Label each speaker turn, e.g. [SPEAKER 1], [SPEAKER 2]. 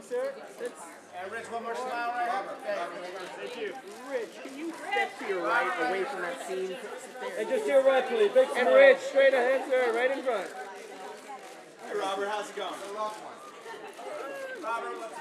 [SPEAKER 1] you, sir.
[SPEAKER 2] And Rich, one more smile right here.
[SPEAKER 1] thank you.
[SPEAKER 3] Rich, can you step to your right away from that scene?
[SPEAKER 1] And just to your right, please. Big
[SPEAKER 3] And. Rich, straight ahead, sir, right in front.
[SPEAKER 2] Hey, Robert, how's it going? Robert, what's